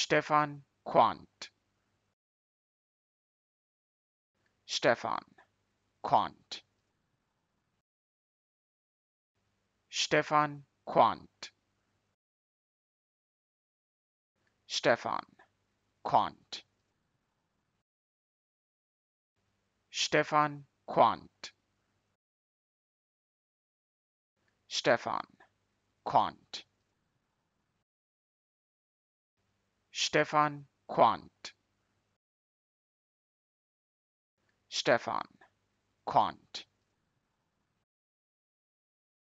Stefan Quandt. Stefan Quandt. Stefan Quandt. Stefan Quandt. Stefan Quandt. Stefan Quandt Stefan Quandt. Stefan Quandt